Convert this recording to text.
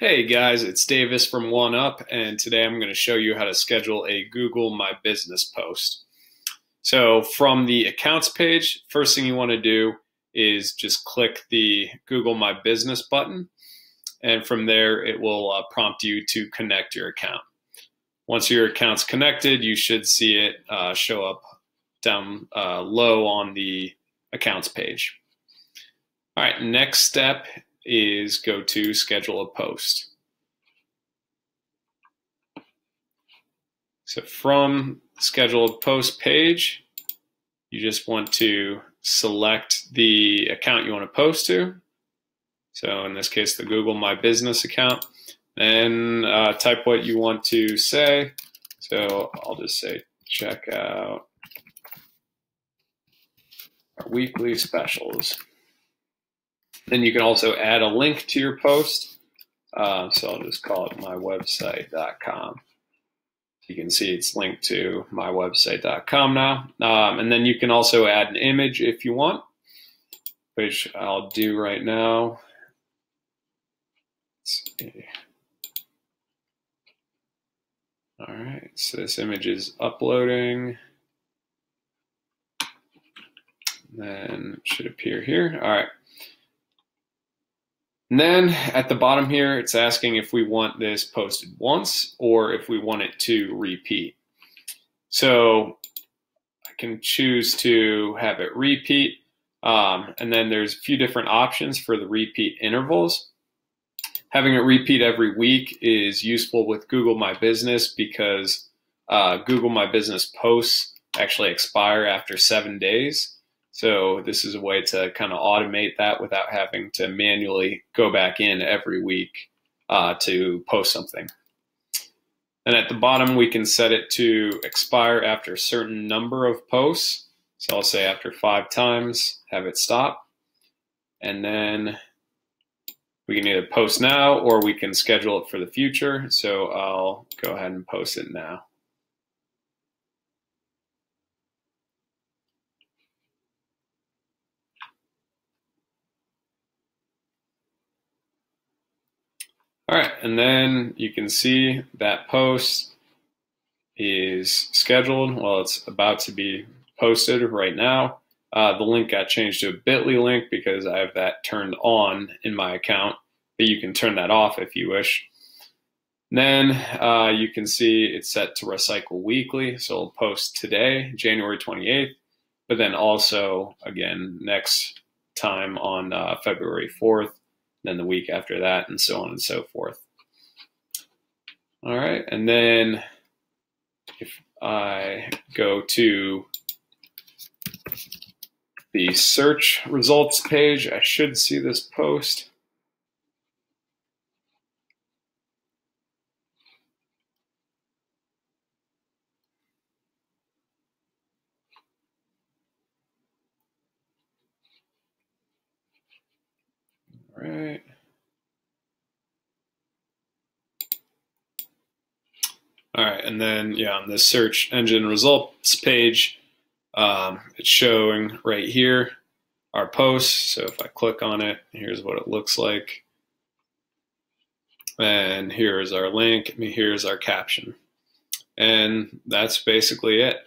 Hey guys, it's Davis from OneUp, and today I'm going to show you how to schedule a Google My Business post. So, from the accounts page, first thing you want to do is just click the Google My Business button, and from there it will uh, prompt you to connect your account. Once your account's connected, you should see it uh, show up down uh, low on the accounts page. All right, next step is go to schedule a post. So from schedule a post page, you just want to select the account you want to post to. So in this case, the Google My Business account. Then uh, type what you want to say. So I'll just say check out our weekly specials. Then you can also add a link to your post. Uh, so I'll just call it mywebsite.com. You can see it's linked to mywebsite.com now. Um, and then you can also add an image if you want, which I'll do right now. All right, so this image is uploading. Then it should appear here. All right. And then at the bottom here, it's asking if we want this posted once or if we want it to repeat. So I can choose to have it repeat. Um, and then there's a few different options for the repeat intervals. Having it repeat every week is useful with Google My Business because uh, Google My Business posts actually expire after seven days. So this is a way to kind of automate that without having to manually go back in every week uh, to post something. And at the bottom, we can set it to expire after a certain number of posts. So I'll say after five times, have it stop. And then we can either post now or we can schedule it for the future. So I'll go ahead and post it now. All right, and then you can see that post is scheduled. Well, it's about to be posted right now. Uh, the link got changed to a bit.ly link because I have that turned on in my account, but you can turn that off if you wish. And then uh, you can see it's set to recycle weekly, so it'll post today, January 28th, but then also again next time on uh, February 4th then the week after that, and so on and so forth. All right, and then if I go to the search results page, I should see this post. Right. All right, and then yeah, on the search engine results page, um, it's showing right here our post. So if I click on it, here's what it looks like. And here's our link, and here's our caption. And that's basically it.